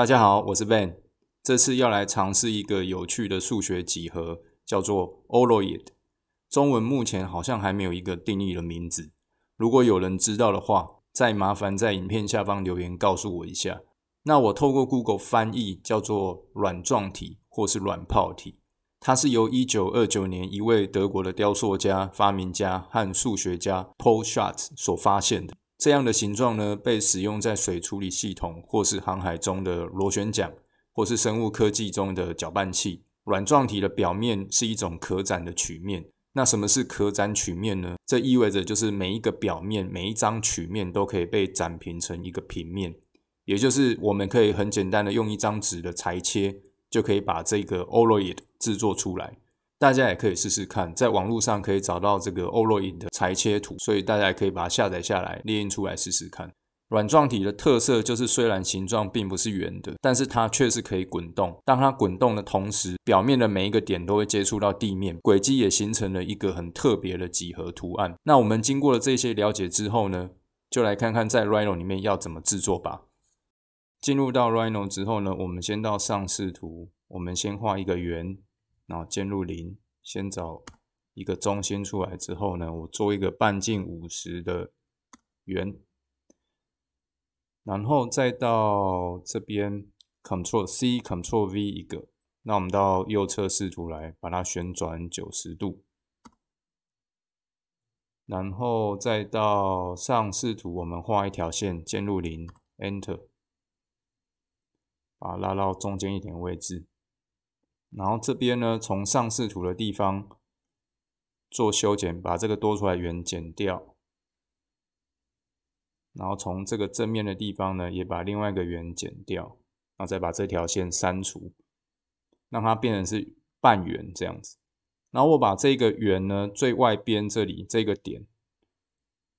大家好，我是 Ben，这次要来尝试一个有趣的数学几何，叫做 Oloid。中文目前好像还没有一个定义的名字，如果有人知道的话，再麻烦在影片下方留言告诉我一下。那我透过 Google 翻译叫做软状体或是软泡体，它是由一九二九年一位德国的雕塑家、发明家和数学家 Paul Schatz 所发现的。这样的形状呢，被使用在水处理系统，或是航海中的螺旋桨，或是生物科技中的搅拌器。软状体的表面是一种可展的曲面。那什么是可展曲面呢？这意味着就是每一个表面、每一张曲面都可以被展平成一个平面，也就是我们可以很简单的用一张纸的裁切，就可以把这个 Oloid 制作出来。大家也可以试试看，在网络上可以找到这个欧洛因的裁切图，所以大家也可以把它下载下来，列印出来试试看。软状体的特色就是，虽然形状并不是圆的，但是它却是可以滚动。当它滚动的同时，表面的每一个点都会接触到地面，轨迹也形成了一个很特别的几何图案。那我们经过了这些了解之后呢，就来看看在 Rhino 里面要怎么制作吧。进入到 Rhino 之后呢，我们先到上视图，我们先画一个圆。然后渐入零，先找一个中心出来之后呢，我做一个半径五十的圆，然后再到这边 Ctrl C Ctrl V 一个，那我们到右侧视图来把它旋转九十度，然后再到上视图，我们画一条线，渐入零，Enter，把它拉到中间一点位置。然后这边呢，从上视图的地方做修剪，把这个多出来圆剪掉。然后从这个正面的地方呢，也把另外一个圆剪掉，然后再把这条线删除，让它变成是半圆这样子。然后我把这个圆呢，最外边这里这个点，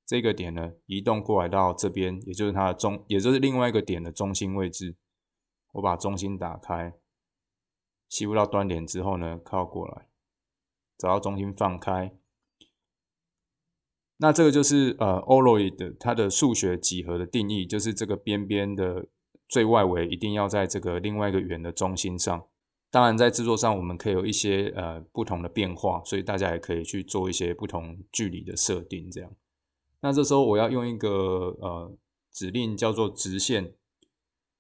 这个点呢，移动过来到这边，也就是它的中，也就是另外一个点的中心位置。我把中心打开。吸附到端点之后呢，靠过来，找到中心放开。那这个就是呃，Oloid 它的数学几何的定义，就是这个边边的最外围一定要在这个另外一个圆的中心上。当然，在制作上我们可以有一些呃不同的变化，所以大家也可以去做一些不同距离的设定。这样，那这时候我要用一个呃指令叫做直线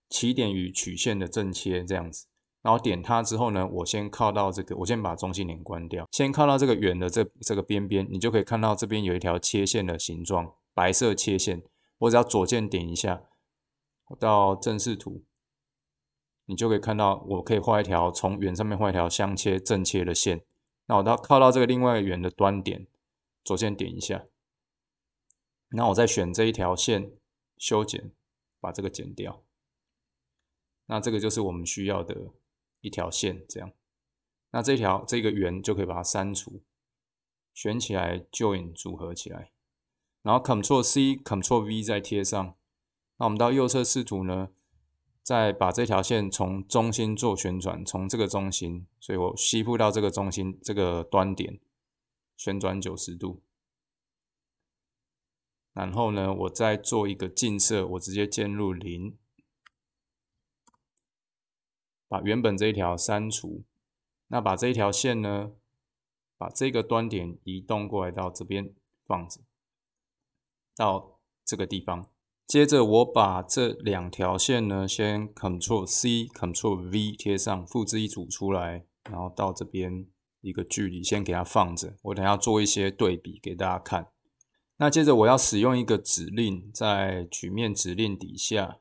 起点与曲线的正切，这样子。然后点它之后呢，我先靠到这个，我先把中心点关掉，先靠到这个圆的这这个边边，你就可以看到这边有一条切线的形状，白色切线。我只要左键点一下，到正视图，你就可以看到，我可以画一条从圆上面画一条相切正切的线。那我到靠到这个另外一圆的端点，左键点一下，那我再选这一条线修剪，把这个剪掉。那这个就是我们需要的。一条线这样，那这条这个圆就可以把它删除，选起来 join 组合起来，然后 Ctrl C Ctrl V 再贴上。那我们到右侧视图呢，再把这条线从中心做旋转，从这个中心，所以我吸附到这个中心这个端点，旋转九十度。然后呢，我再做一个近色，我直接进入零。把原本这一条删除，那把这一条线呢，把这个端点移动过来到这边放着，到这个地方。接着我把这两条线呢，先 Ctrl C Ctrl V 贴上，复制一组出来，然后到这边一个距离先给它放着。我等下做一些对比给大家看。那接着我要使用一个指令，在曲面指令底下，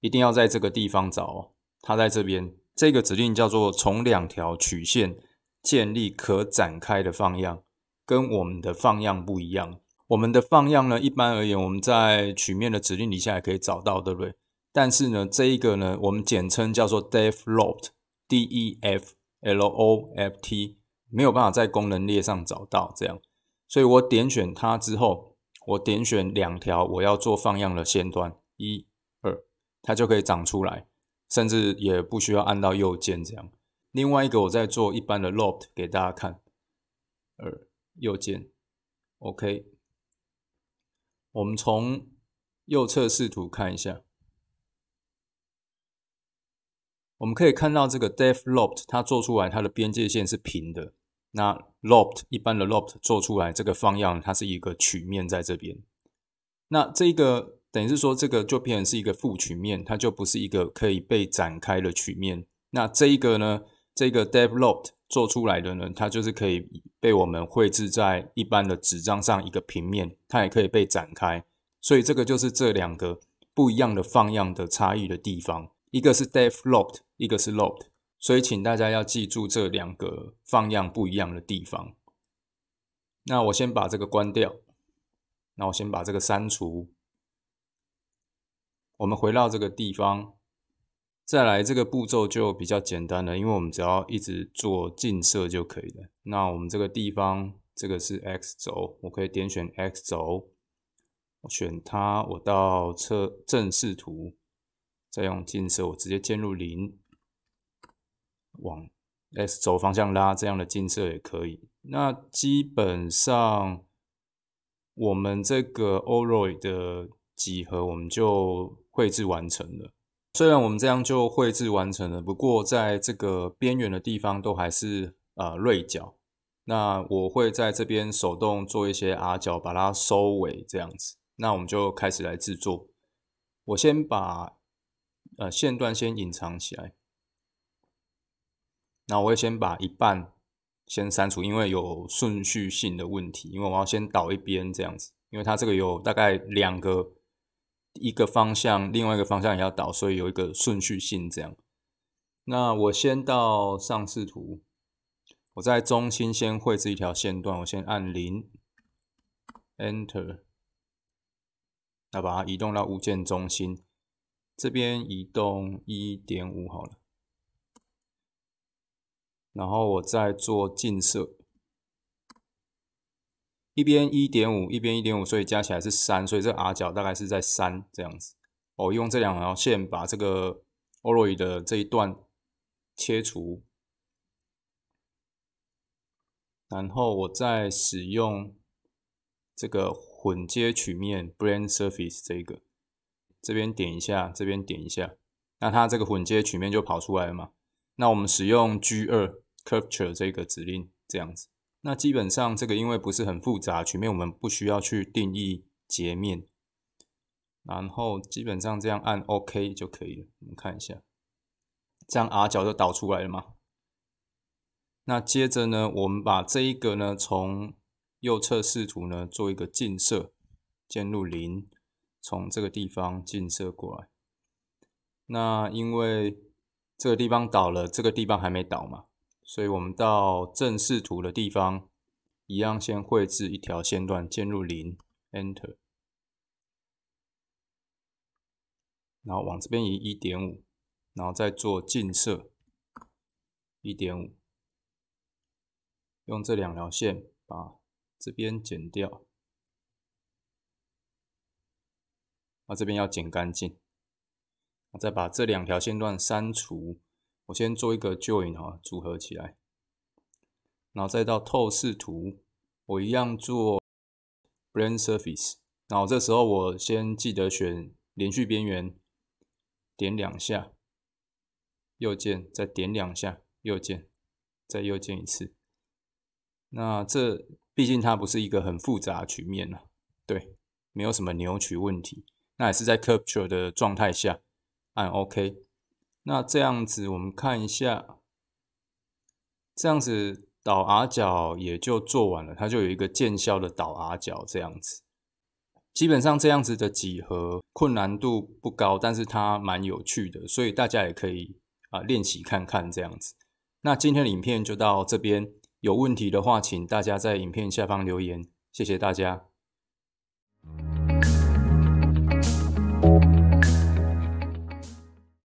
一定要在这个地方找哦。它在这边，这个指令叫做从两条曲线建立可展开的放样，跟我们的放样不一样。我们的放样呢，一般而言，我们在曲面的指令底下也可以找到，对不对？但是呢，这一个呢，我们简称叫做 Def Loft，D E F L O F T，没有办法在功能列上找到这样。所以我点选它之后，我点选两条我要做放样的线段，一、二，它就可以长出来。甚至也不需要按到右键这样。另外一个，我在做一般的 loft 给大家看。二右键，OK。我们从右侧视图看一下。我们可以看到这个 def loft 它做出来它的边界线是平的，那 loft 一般的 loft 做出来这个方样它是一个曲面在这边，那这个等于是说这个就变成是一个负曲面，它就不是一个可以被展开的曲面。那这一个呢，这个 developed 做出来的呢，它就是可以被我们绘制在一般的纸张上一个平面，它也可以被展开。所以这个就是这两个不一样的放样的差异的地方，一个是 developed，一个是 loft。所以请大家要记住这两个放样不一样的地方。那我先把这个关掉，那我先把这个删除。我们回到这个地方。再来这个步骤就比较简单了，因为我们只要一直做近摄就可以了。那我们这个地方，这个是 x 轴，我可以点选 x 轴，我选它，我到测正视图，再用近摄，我直接键入零，往 x 轴方向拉，这样的近摄也可以。那基本上我们这个 Oroid 的几何我们就绘制完成了。虽然我们这样就绘制完成了，不过在这个边缘的地方都还是呃锐角。那我会在这边手动做一些 R 角，把它收尾这样子。那我们就开始来制作。我先把呃线段先隐藏起来。那我会先把一半先删除，因为有顺序性的问题。因为我要先倒一边这样子，因为它这个有大概两个。一个方向，另外一个方向也要导，所以有一个顺序性这样。那我先到上视图，我在中心先绘制一条线段，我先按零，Enter，那把它移动到物件中心，这边移动一点五好了，然后我再做近摄。一边一点五，一边一点五，所以加起来是三，所以这 R 角大概是在三这样子。我用这两条线把这个 Oroy 的这一段切除，然后我再使用这个混接曲面 Blend Surface 这个，这边点一下，这边点一下，那它这个混接曲面就跑出来了嘛？那我们使用 G 二 culture 这个指令，这样子。那基本上这个因为不是很复杂，曲面我们不需要去定义截面，然后基本上这样按 OK 就可以了。我们看一下，这样 R 角就导出来了嘛？那接着呢，我们把这一个呢从右侧视图呢做一个近摄，键入零，从这个地方近射过来。那因为这个地方倒了，这个地方还没倒嘛？所以我们到正视图的地方，一样先绘制一条线段，进入零，Enter，然后往这边移一点五，然后再做近摄一点五，用这两条线把这边剪掉，啊这边要剪干净，再把这两条线段删除。我先做一个 join 哈，组合起来，然后再到透视图，我一样做 blend surface，然后这时候我先记得选连续边缘，点两下，右键再点两下，右键再右键一次。那这毕竟它不是一个很复杂的曲面呐，对，没有什么扭曲问题，那也是在 capture 的状态下按 OK。那这样子，我们看一下，这样子导 R 角也就做完了，它就有一个见效的导 R 角这样子。基本上这样子的几何困难度不高，但是它蛮有趣的，所以大家也可以啊练习看看这样子。那今天的影片就到这边，有问题的话，请大家在影片下方留言，谢谢大家。